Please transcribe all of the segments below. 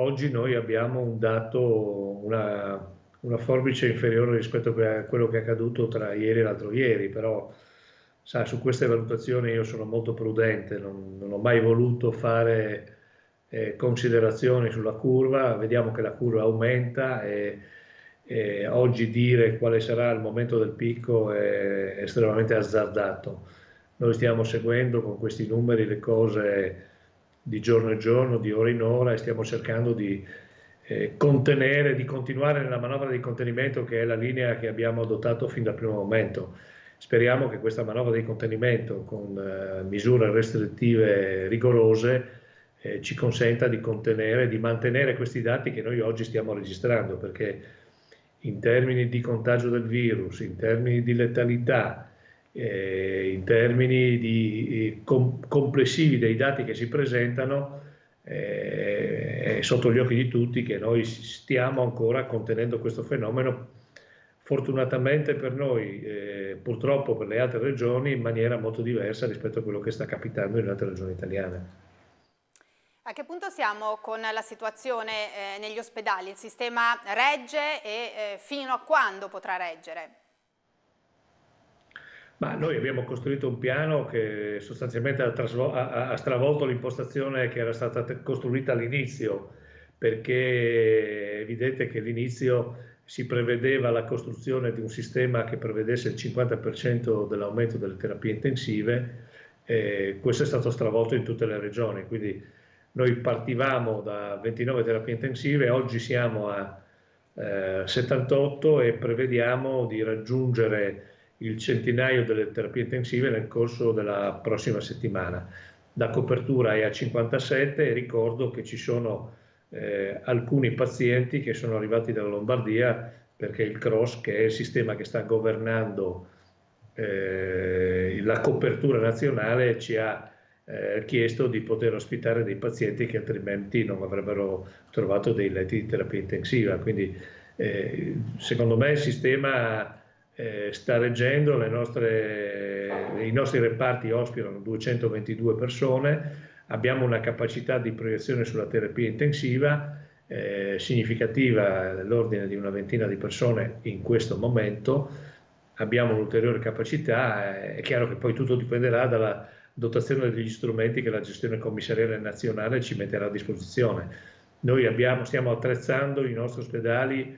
oggi noi abbiamo un dato, una, una forbice inferiore rispetto a quello che è accaduto tra ieri e l'altro ieri, però sa, su queste valutazioni io sono molto prudente, non, non ho mai voluto fare eh, considerazioni sulla curva, vediamo che la curva aumenta e, e, oggi dire quale sarà il momento del picco è estremamente azzardato. Noi stiamo seguendo con questi numeri le cose di giorno in giorno, di ora in ora e stiamo cercando di eh, contenere, di continuare nella manovra di contenimento che è la linea che abbiamo adottato fin dal primo momento. Speriamo che questa manovra di contenimento con eh, misure restrittive rigorose eh, ci consenta di contenere, di mantenere questi dati che noi oggi stiamo registrando, perché in termini di contagio del virus, in termini di letalità, eh, in termini di, eh, com complessivi dei dati che si presentano, eh, è sotto gli occhi di tutti che noi stiamo ancora contenendo questo fenomeno, fortunatamente per noi, eh, purtroppo per le altre regioni, in maniera molto diversa rispetto a quello che sta capitando in altre regioni italiane. A che punto siamo con la situazione eh, negli ospedali? Il sistema regge e eh, fino a quando potrà reggere? Ma noi abbiamo costruito un piano che sostanzialmente ha, ha, ha stravolto l'impostazione che era stata costruita all'inizio, perché è evidente che all'inizio si prevedeva la costruzione di un sistema che prevedesse il 50% dell'aumento delle terapie intensive, e questo è stato stravolto in tutte le regioni, quindi noi partivamo da 29 terapie intensive, oggi siamo a eh, 78 e prevediamo di raggiungere il centinaio delle terapie intensive nel corso della prossima settimana. La copertura è a 57 e ricordo che ci sono eh, alcuni pazienti che sono arrivati dalla Lombardia perché il CROSS, che è il sistema che sta governando eh, la copertura nazionale, ci ha eh, chiesto di poter ospitare dei pazienti che altrimenti non avrebbero trovato dei letti di terapia intensiva. Quindi eh, secondo me il sistema eh, sta reggendo, nostre, i nostri reparti ospitano 222 persone, abbiamo una capacità di proiezione sulla terapia intensiva eh, significativa nell'ordine di una ventina di persone in questo momento, abbiamo un'ulteriore capacità, eh, è chiaro che poi tutto dipenderà dalla dotazione degli strumenti che la gestione commissariale nazionale ci metterà a disposizione. Noi abbiamo, stiamo attrezzando i nostri ospedali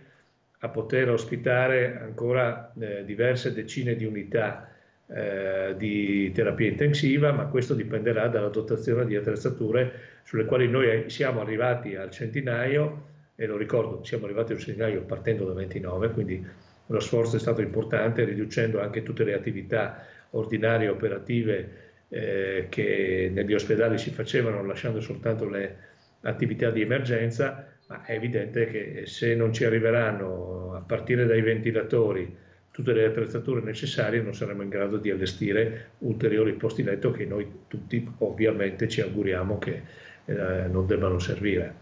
a poter ospitare ancora eh, diverse decine di unità eh, di terapia intensiva, ma questo dipenderà dalla dotazione di attrezzature sulle quali noi siamo arrivati al centinaio, e lo ricordo, siamo arrivati al centinaio partendo da 29, quindi lo sforzo è stato importante, riducendo anche tutte le attività ordinarie operative eh, che negli ospedali si facevano, lasciando soltanto le attività di emergenza ma è evidente che se non ci arriveranno a partire dai ventilatori tutte le attrezzature necessarie non saremo in grado di allestire ulteriori posti letto che noi tutti ovviamente ci auguriamo che eh, non debbano servire.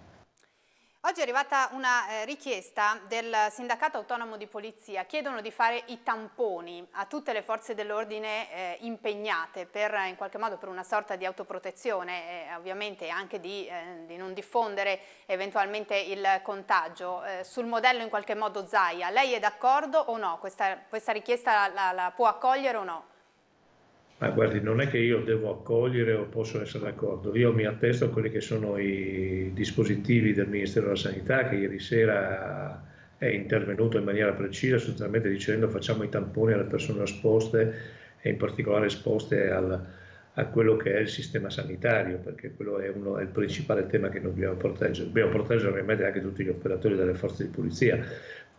Oggi è arrivata una eh, richiesta del sindacato autonomo di polizia, chiedono di fare i tamponi a tutte le forze dell'ordine eh, impegnate per, in qualche modo per una sorta di autoprotezione e ovviamente anche di, eh, di, non diffondere eventualmente il contagio. Eh, sul modello in qualche modo Zaia, lei è d'accordo o no? Questa, questa richiesta la, la può accogliere o no? Ma guardi, non è che io devo accogliere o posso essere d'accordo, io mi attesto a quelli che sono i dispositivi del Ministero della Sanità che ieri sera è intervenuto in maniera precisa, sostanzialmente dicendo facciamo i tamponi alle persone esposte e in particolare esposte al, a quello che è il sistema sanitario, perché quello è, uno, è il principale tema che dobbiamo proteggere. Dobbiamo proteggere ovviamente anche tutti gli operatori delle forze di polizia,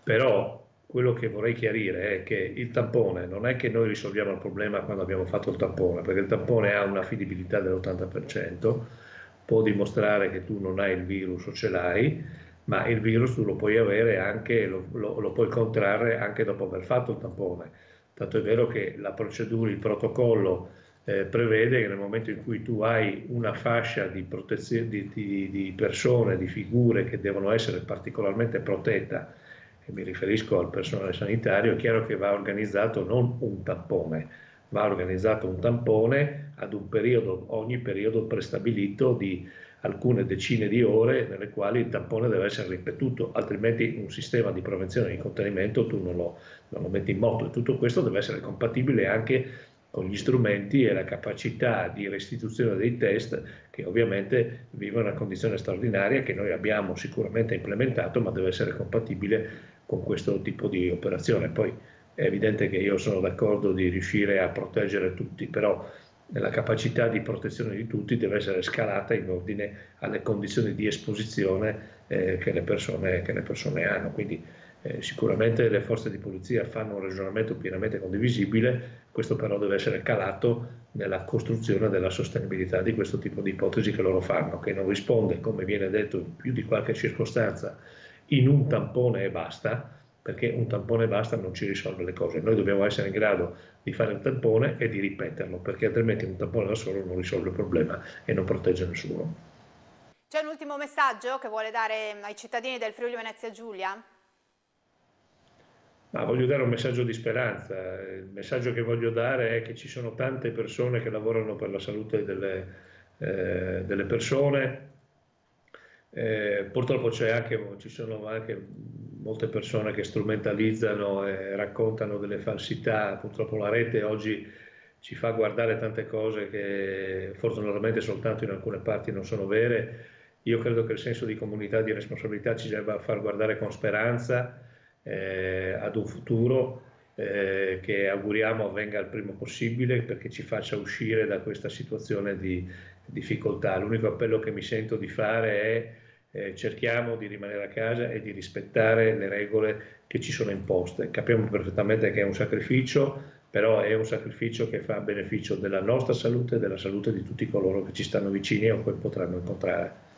però quello che vorrei chiarire è che il tampone non è che noi risolviamo il problema quando abbiamo fatto il tampone, perché il tampone ha un'affidabilità dell'80%, può dimostrare che tu non hai il virus o ce l'hai, ma il virus tu lo puoi avere anche, lo, lo, lo puoi contrarre anche dopo aver fatto il tampone. Tanto è vero che la procedura, il protocollo eh, prevede che nel momento in cui tu hai una fascia di, di, di, di persone, di figure che devono essere particolarmente protetta, e mi riferisco al personale sanitario, è chiaro che va organizzato non un tampone, va organizzato un tampone ad un periodo, ogni periodo prestabilito di alcune decine di ore nelle quali il tampone deve essere ripetuto, altrimenti un sistema di prevenzione e di contenimento tu non lo, non lo metti in moto. E tutto questo deve essere compatibile anche con gli strumenti e la capacità di restituzione dei test che ovviamente vive una condizione straordinaria che noi abbiamo sicuramente implementato ma deve essere compatibile con questo tipo di operazione. Poi è evidente che io sono d'accordo di riuscire a proteggere tutti, però la capacità di protezione di tutti deve essere scalata in ordine alle condizioni di esposizione eh, che, le persone, che, le persone, hanno. Quindi eh, sicuramente le forze di polizia fanno un ragionamento pienamente condivisibile, questo però deve essere calato nella costruzione della sostenibilità di questo tipo di ipotesi che loro fanno, che non risponde, come viene detto in più di qualche circostanza, in un tampone e basta, perché un tampone basta non ci risolve le cose. Noi dobbiamo essere in grado di fare il tampone e di ripeterlo, perché altrimenti un tampone da solo non risolve il problema e non protegge nessuno. C'è un ultimo messaggio che vuole dare ai cittadini del Friuli Venezia Giulia? Ma voglio dare un messaggio di speranza. Il messaggio che voglio dare è che ci sono tante persone che lavorano per la salute delle, eh, delle persone. Eh, purtroppo anche, ci sono anche molte persone che strumentalizzano e raccontano delle falsità. Purtroppo la rete oggi ci fa guardare tante cose che fortunatamente soltanto in alcune parti non sono vere. Io credo che il senso di comunità e di responsabilità ci debba far guardare con speranza eh, ad un futuro eh, che auguriamo avvenga il prima possibile perché ci faccia uscire da questa situazione di difficoltà. L'unico appello che mi sento di fare è eh, cerchiamo di rimanere a casa e di rispettare le regole che ci sono imposte. Capiamo perfettamente che è un sacrificio, però è un sacrificio che fa beneficio della nostra salute e della salute di tutti coloro che ci stanno vicini o che potremmo incontrare.